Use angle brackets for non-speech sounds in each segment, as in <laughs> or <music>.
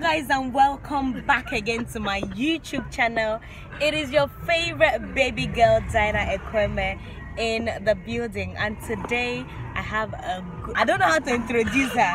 guys and welcome back again to my YouTube channel. It is your favorite baby girl Dyna Ekwueme in the building and today I have a I don't know how to introduce her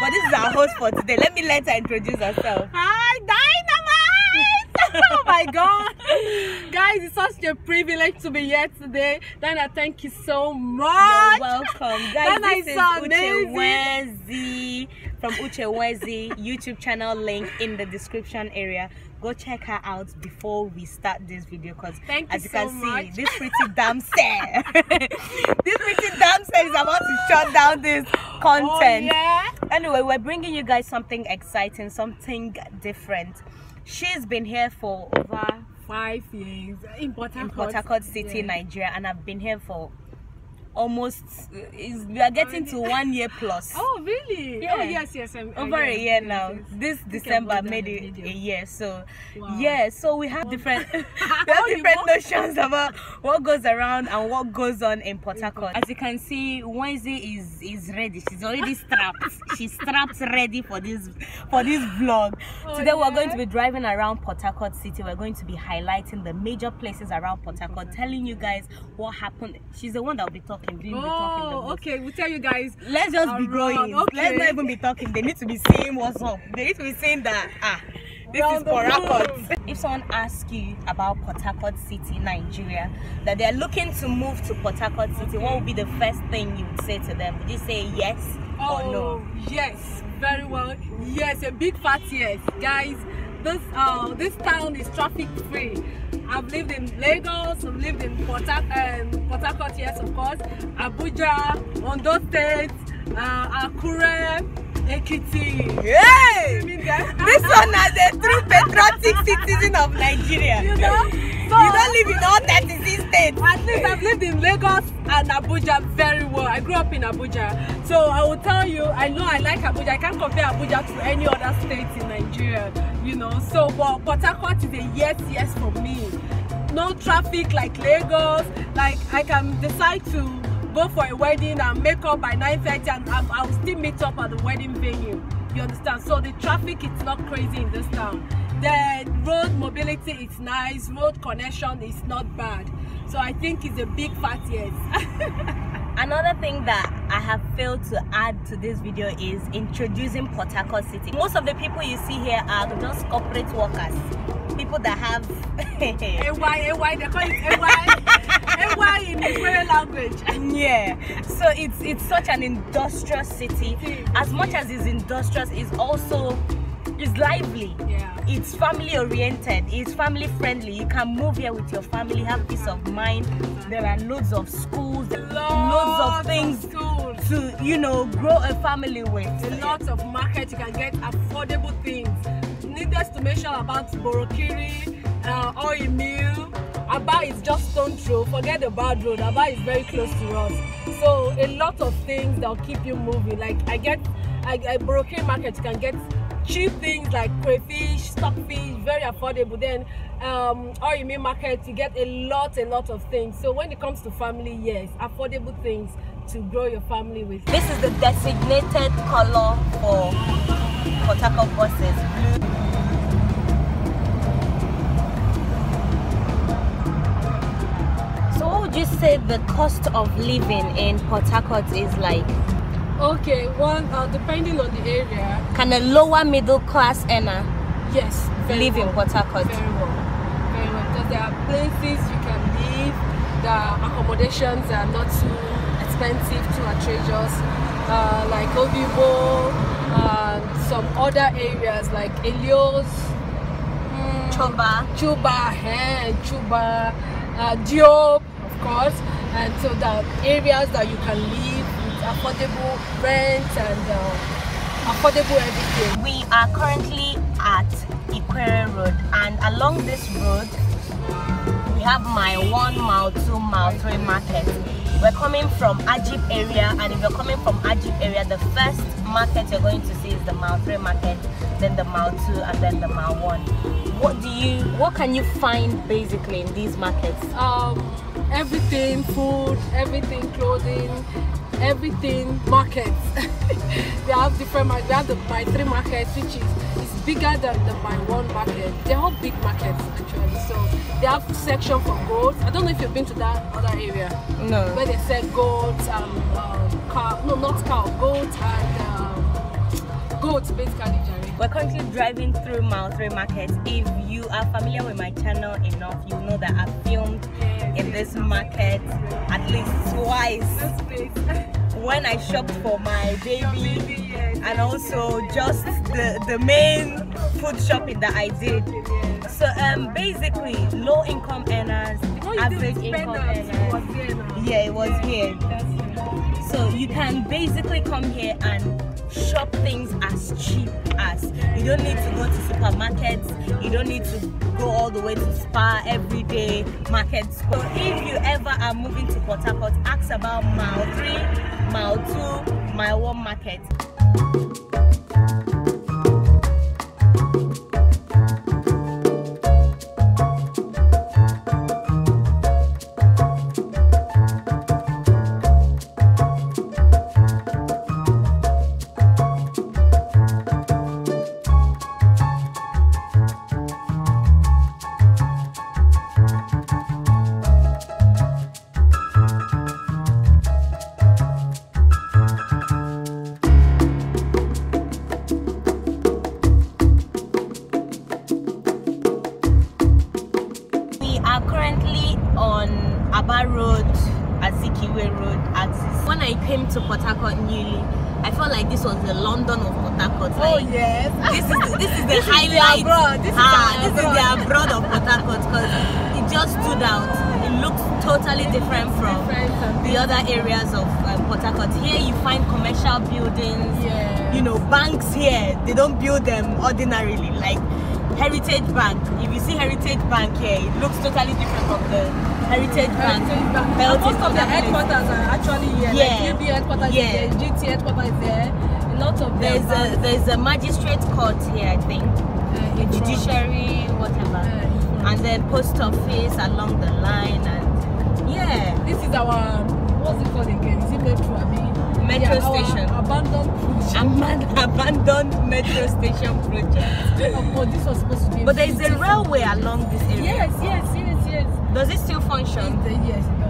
but this is our host for today. Let me let her introduce herself. Hi, Dynamite! <laughs> oh my god! Guys, it's such a privilege to be here today. Dana, thank you so much. You're welcome. Guys, Dana this is is so Uche. Nwezi from Uche Nwezi YouTube channel link in the description area. Go check her out before we start this video because Thank as you you can so see, this pretty damsel, <laughs> this pretty damsel is about to shut down this Oh, content. yeah? Anyway, we're bringing you guys something exciting, something different. She's been here for over Five years in Port Harcourt. City. Nigeria, and I've been here for almost is we are getting to one year plus. <laughs> Oh, really? Yeah. Oh, yes, yes. I'm, Over yes, a year yes, now. yes. This December made it a year. So Wow. yeah, so we have different <laughs> <laughs> we have different notions about what goes around and what goes on in Port Harcourt. As you can see, Wednesday is is ready. She's already strapped. She's strapped ready for this for this vlog. Oh, Today we're going to be driving around Port Harcourt City. We're going to be highlighting the major places around Port Harcourt, telling you guys what happened. She's the one that will be talking, talking the Oh, most. okay. We'll tell you guys. Let's just be going. okay. Let's not even be talking. They need to be saying what's up. They need to be saying that ah, this Round is world. If someone asks you about Port Harcourt City, Nigeria, that they're looking to move to Port Harcourt City, what would be the first thing you would say to them? Would you say yes or Oh, no? yes, very well. Yes, a big fat yes, guys. This uh this town is traffic free. I've lived in Lagos. I've lived in Port, um, Port Harcourt, yes, of course. Abuja, Ondo State, uh, Akure, Ekiti. Hey! You? This one is a true patriotic citizen of Nigeria. You know? You So- don't live in all 36 states. At least I've lived in Lagos and Abuja very well. I grew up in Abuja. So I will tell you, I know I like Abuja. I can't compare Abuja to any other state in Nigeria, you know. So but Port Harcourt is a yes, yes for me. No traffic like Lagos. Like I can decide to go for a wedding and make up by 9.30 and I'm- I'll still meet up at the wedding venue. You understand? So the traffic is not crazy in this town. The road mobility is nice, road connection is not bad. So I think it's a big fat yes. <laughs> Another thing that I have failed to add to this video is introducing Port Harcourt City. Most of the people you see here are just corporate workers, people that have <laughs> AY, AY, they call it AY. AY <laughs> in Israeli language. yeah. So it's it's such an industrial city. As much as it's industrious, it's also it's lively. Yeah. It's family oriented. It's family friendly. You can move here with your family, have peace of mind. There are loads of schools, loads of things schools. to you know grow a family with. a lot of market you can get affordable things needless to mention about borokiri uh, oil mill aba is just stone throw forget the bad road aba is very close to us so a lot of things that will keep you moving like i get i, I borokiri market you can get cheap things like crayfish stockfish very affordable then um oil mill market you get a lot a lot of things so when it comes to family yes affordable things to grow your family with This is the designated color for Port Harcourt buses. Blue. So what would you say the cost of living in Port Harcourt is like? Okay, one uh, depending on the area, Can a lower middle class earner yes, live in well. Port Harcourt? Very well, very well. Because there are places you can live. The accommodations are not too expensive, too outrageous. Uh, like Obibo, and some other areas like Elios, mm, Choba. Chuba, eh, Choba, uh, Diop, of course. And so the areas that you can live affordable rent and uh, affordable everything. We are currently at Ikwerre Road and along this road we have my one mile, two mile, three market. We're coming from Ajib area and if you're coming from Ajib area, the first market you're going to see is the mile three market, then the mile two and then the mile one. What do you what can you find basically in these markets? Um, everything, food, everything, clothing, everything markets. <laughs> they have different markets. They have the my three markets, which is is bigger than the my one market. They're all big markets actually. So they have section for goats. I don't know if you've been to that other area No. where they sell goats and um, cow. No, not cow. Goats and um, goats basically. We're currently driving through Mile 3 Market. If you are familiar with my channel enough, you know that I've filmed in this market at least twice when I shopped for my baby and also just the, the main food shopping that I did. So um basically low income earners, average income earners. Was there now. Yeah, it was here. So you can basically come here and shop things as cheap as. You don't need to go to supermarkets. You don't need to go all the way to Spa every day markets. So if you ever are moving to Port Harcourt, ask about Mile 3, Mile 2, Mile 1 Market. Are currently on Aba Road, Azikiwe Road axis. When I came to Port Harcourt newly, I felt like this was the London of Port Harcourt. Oh Like, yes. <laughs> this is the, this is the This is the highlight. abroad. This is ah, the this is abroad. the abroad of Port Harcourt because it just stood out. It looks totally different from Different the other areas of um, Port Harcourt. Here you find commercial buildings. Yeah. You know, banks here they don't build them ordinarily. Like Heritage Bank. If you see Heritage Bank here, it looks totally different from the Heritage Bank. Heritage Bank. Most of the headquarters are actually here. Yeah. Like UB headquarters Yeah. is there, GT headquarters is there. A lot of There's a there's a magistrate court here, I think. uh, front. Judiciary, whatever. Uh, and then post office along the line and yeah This is our what's it called again? Is it metro? I mean, Metro yeah, station. Abandoned. Aban- abandoned metro station project Oh, but this was supposed to be. but there is a railway along this area Yes, yes, yes, yes. does it still function the- yes, it does.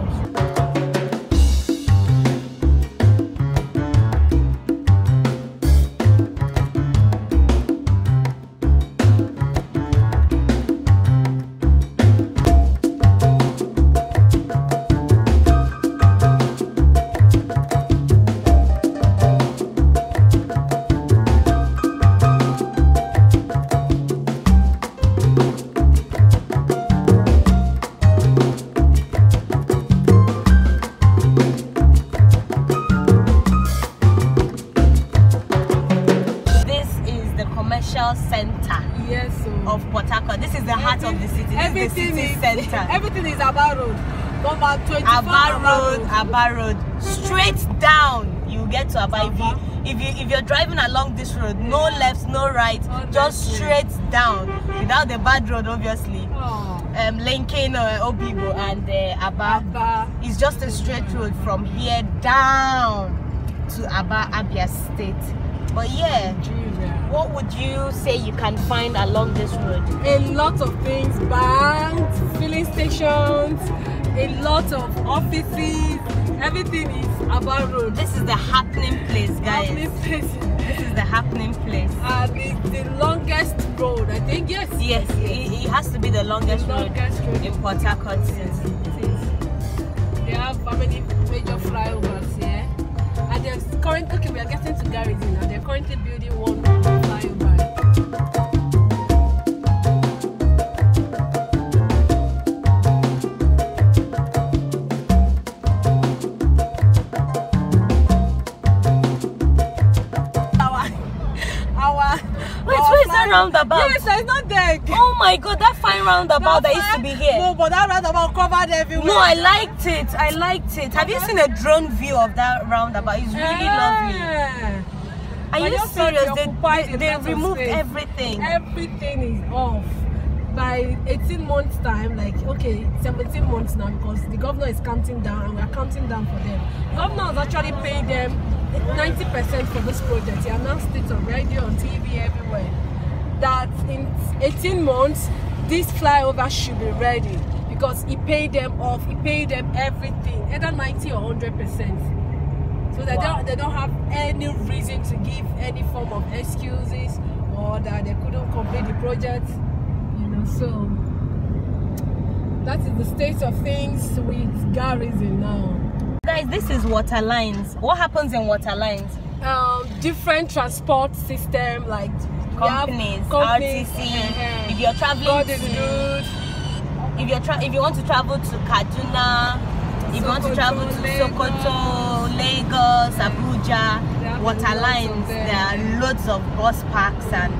Number 24 Aba Road. Aba Road, straight down. You get to Aba. If you, Aba. if you if you're driving along this road, no left, no right, No just straight down, without the bad road, obviously. Oh, Um, Lincoln, uh, Obibo, and uh, Aba. Aba. It's just a straight road from here down to Aba, Abia State. But yeah, what would you say you can find along this road? A lot of things, banks, filling stations, a lot of offices. Everything is about road. This is the happening place, guys. Happening places. This is the happening place. And it's the longest road, I think. Yes. Yes, it, it has to be the longest The road longest road. in Port Harcourt since. They have how many major flyovers here? And there's current okay, we are getting to Garrison now. They're currently building one flyover. Roundabout? Yes, it's not there. Oh my god, that fine roundabout that used to be here. No, but that roundabout covered everywhere. No, I liked it. I liked it. Have you seen a drone view of that roundabout? It's really lovely. Are I you serious? They, they, they removed space. everything. Everything is off. by 18 months time like okay 17 months now because the governor is counting down and we are counting down for them The governor has actually paid them 90 percent for this project he announced it on radio on tv everywhere that in 18 months this flyover should be ready because he paid them off he paid them everything either 90 or 100 percent so they Wow. don't they don't have any reason to give any form of excuses or that they couldn't complete the project you know so that is the state of things with garrison now Guys, this is water lines. What happens in water lines? um different transport system like Companies, companies, RTC. eh-heh. If you're traveling God is to, good if you're tra- if you want to travel to Kaduna, if you want to Sokoto, travel to Sokoto, Lagos, Abuja, have water lots of lines, them. there are loads of bus parks and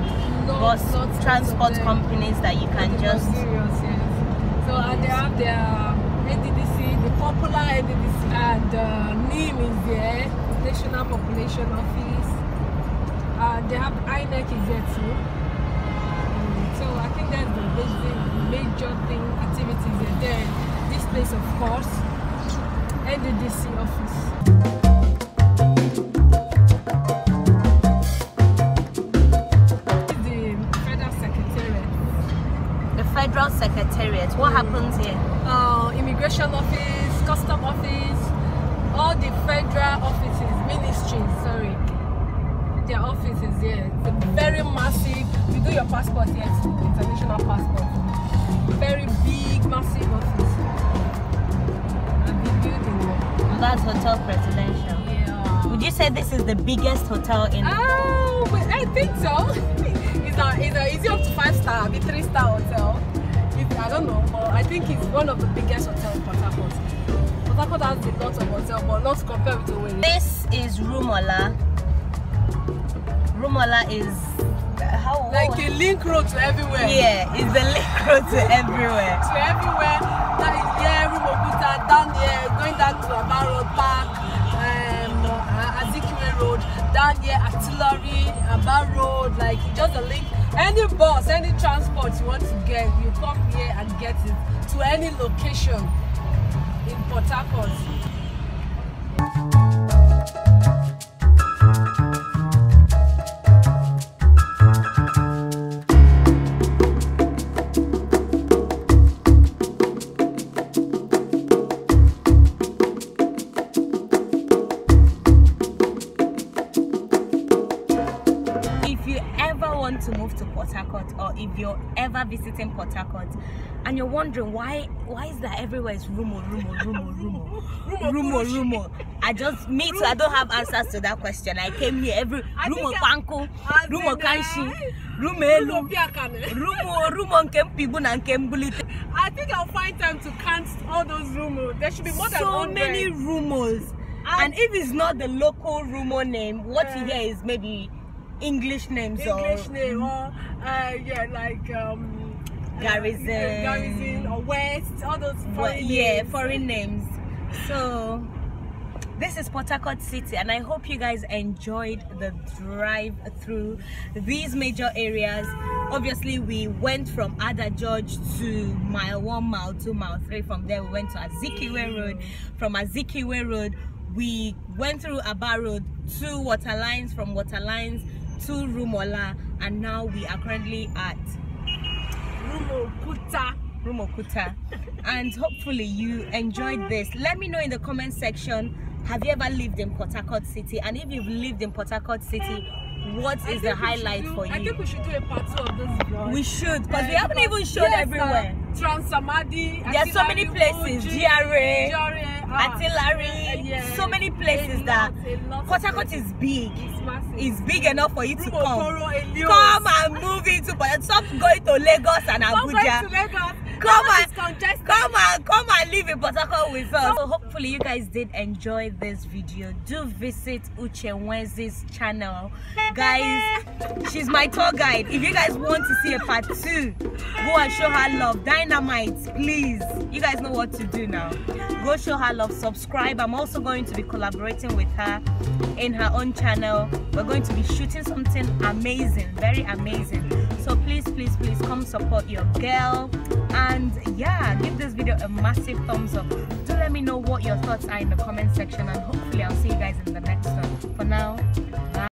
Lots, bus lots, transport companies that you can just serious, yes. So and they have their NDDC, the popular NDDC, and uh, NIM is there, National Population Office. Uh, they have INEC is there too. Mm, So I think that's the basic, major thing activities there. Then this place, of course, office. The Federal Secretariat. the federal secretariat. What happens here? uh, immigration office, custom office, all the federal offices, ministries, sorry, their offices here. It's a very massive, you do your passport here, it's international passport. Very big, massive office. A big building. And that's Hotel Presidential. Yeah. Would you say this is the biggest hotel in? Oh, I think so. <laughs> it's a, it's a, is it up to five star, a three star hotel? It's, I don't know, but I think it's one of the biggest hotels in Port Harcourt. Port Harcourt has a lot of hotels, but not compared with Owerri. This is Rumuola. Rumola is how Like a link road to everywhere. yeah, it's the link road to everywhere. To everywhere. That is here, Rumobuta, down here, going down to Aba Road Park, um, uh, Azikiwe Road, down here, Artillery, Aba Road, like just a link. Any bus, any transport you want to get, you come here and get it to any location in Port Harcourt. To move to Port Harcourt or if you're ever visiting Port Harcourt and you're wondering why why is that everywhere is rumo, rumo, rumo, rumo, <laughs> rumo, rumo. I just me too, I don't have answers to that question. I came here every I think rumo I- panko, As in, rumo uh, kanshi, rumo elu, Rumopiakane. rumo rumo nke mpibu na nke mbulite. I think I'll find time to count all those rumors. There should be more than so 100. many rumors. And- And if it's not the local rumor name, what you Yeah. hear is maybe English names English or name or uh, yeah, like um, uh, Garrison. uh, Garrison or West, all those foreign Well, yeah, names. foreign names. So this is Port Harcourt City, and I hope you guys enjoyed the drive through these major areas. Obviously, we went from Ada George to mile one, mile two, mile three. From there, we went to Azikiwe Road. From Azikiwe Road, we went through Aba Road to Water Lines. From Water Lines to Rumuola, and now we are currently at Rumuokwuta Rumuokwuta. <laughs> and hopefully you enjoyed this. Let me know in the comment section have you ever lived in Port Harcourt City? And if you've lived in Port Harcourt City, what I is the we highlight do- for I think you? we should do a part two of this vlog. We should, because we Uh, haven't even showed yes, everywhere. Uh, Transamadi. There are so many places, GRA, GRA, ah, Artillery, uh, yes, so many places a that lot, Harcourt places. is big. It's massive. It's big enough for you to Rumo, come. Koro, Elios. Come and move into Port Stop going to Lagos and Stop going Abuja. to Lagos. Come and come and come and live in Port Harcourt with us. So hopefully you guys did enjoy this video. Do visit Uche Nwezi's channel, guys. She's my tour guide. If you guys want to see a part two, go and show her love. Dynamite, please. You guys know what to do now. Go show her love. Subscribe. I'm also going to be collaborating with her in her own channel. We're going to be shooting something amazing very amazing. So please please please come support your girl. And yeah give this video a massive thumbs up. Do let me know what your thoughts are in the comment section and hopefully i'll see you guys in the next one. For now